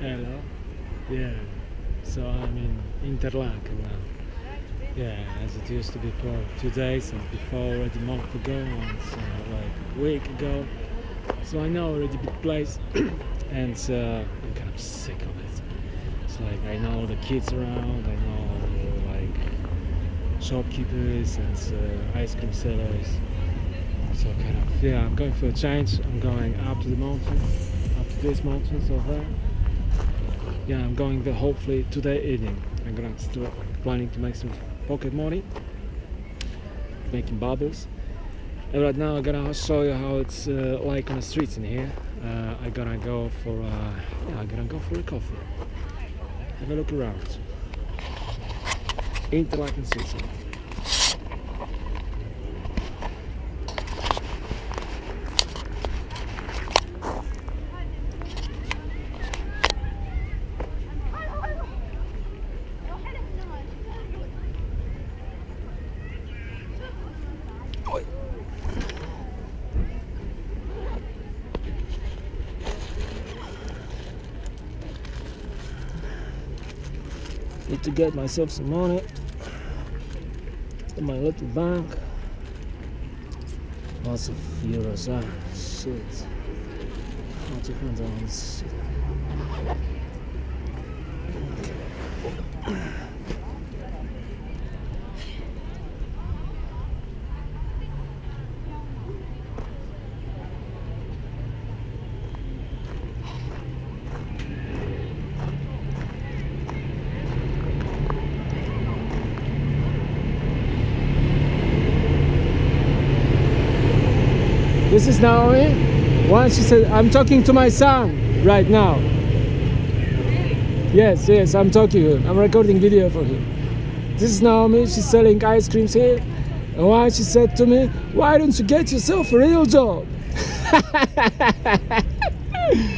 Hello. Yeah. So I'm in Interlaken now. Yeah, as it used to be for two days and before already a month ago and uh, like a week ago. So I know already the place and uh, I'm kind of sick of it. It's like I know the kids around, I know like shopkeepers and uh, ice cream sellers. So kind of yeah, I'm going for a change. I'm going up to the mountain, up to this mountain over there yeah, I'm going there hopefully today evening. I'm gonna still planning to make some pocket money, making bubbles. And right now I'm gonna show you how it's uh, like on the streets in here. Uh, I'm gonna go for uh, yeah, I'm gonna go for a coffee. Have a look around. Interlaken Switzerland. Need to get myself some money in my little bank. Lots of euros, ah, shit. Not different ones. This is Naomi. Once she said, I'm talking to my son right now. Yes, yes, I'm talking to him. I'm recording video for him. This is Naomi. She's selling ice creams here. And once she said to me, Why don't you get yourself a real job?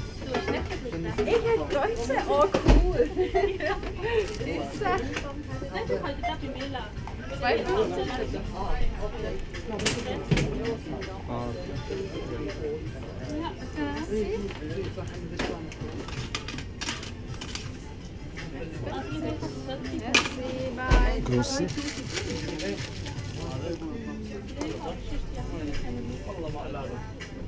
Ich hätte Größe, oh cool. Ich du kannst da die Mela. Zwei Grüße.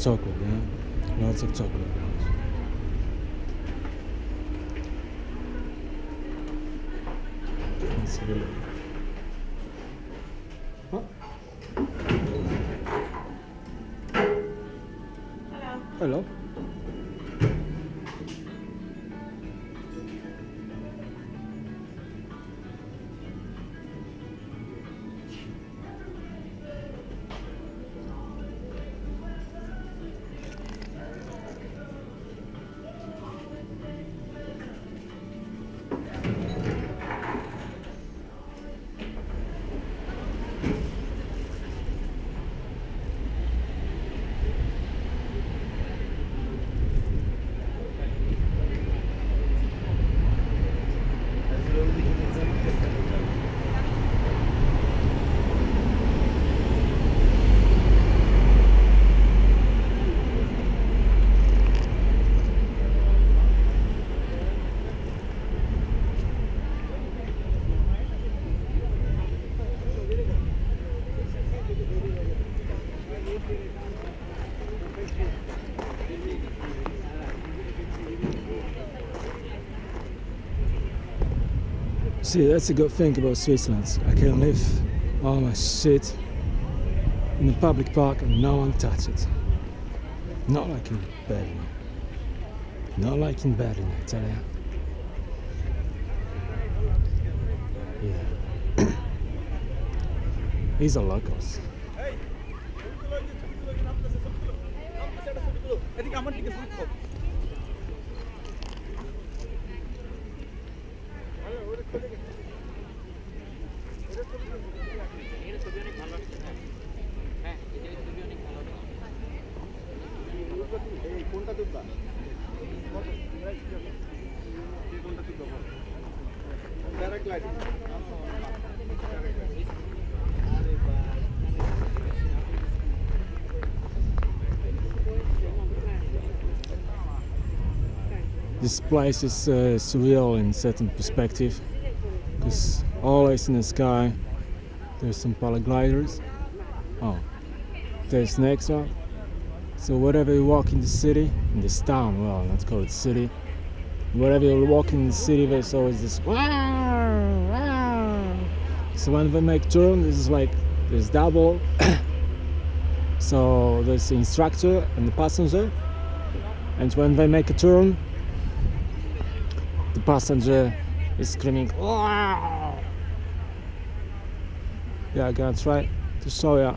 chocolate, yeah. Lots of chocolate. Huh? Hello. See, that's a good thing about Switzerland. I can leave all my shit in a public park and no one touch it. Not like in Berlin. Not like in Berlin, I tell you. Yeah. These are locals. এদিকে আমার দিকে switch করো। কোনটা দুধ কোনটা দুধ paragliding paragliding This place is uh, surreal in certain perspective because always in the sky there's some paragliders. Oh, there's next one. So wherever you walk in the city, in this town, well, let's call it city. Wherever you walk in the city, there's always this. So when they make turn, is like there's double. so there's the instructor and the passenger, and when they make a turn, the passenger is screaming "Wow!" yeah I'm gonna try to show you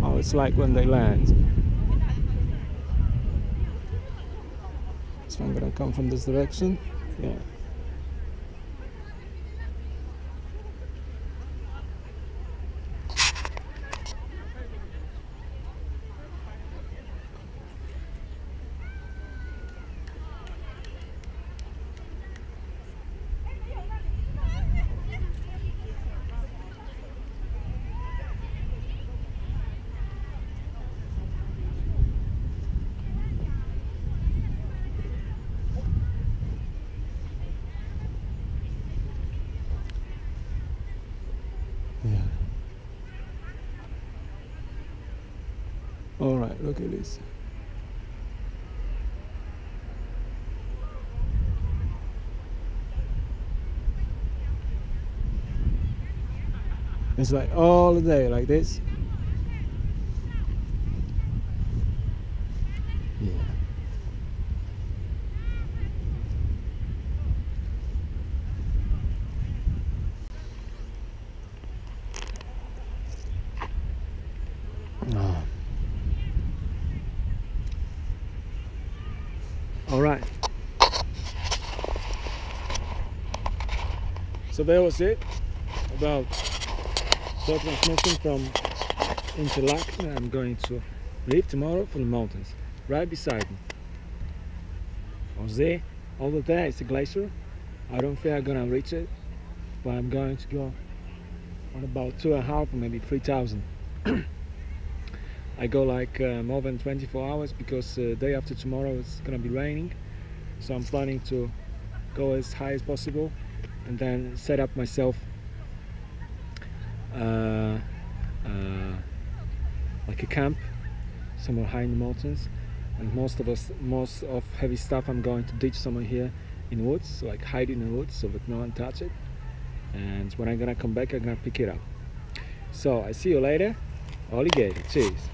how it's like when they land. So I'm gonna come from this direction. Yeah Yeah. All right, look at this. It's like all day like this. Yeah. Oh. All right. So that was it about the transmission from Interlaken. I'm going to leave tomorrow for the mountains, right beside me. Jose, over there is a glacier. I don't think I'm gonna reach it, but I'm going to go on about two and a half maybe three thousand. I go like uh, more than 24 hours because uh, day after tomorrow it's gonna be raining so I'm planning to go as high as possible and then set up myself uh, uh, like a camp somewhere high in the mountains. And most of us most of heavy stuff I'm going to ditch somewhere here in woods like hide in the woods so that no one touch it. And when I'm gonna come back I'm gonna pick it up. So I see you later. Alligator cheers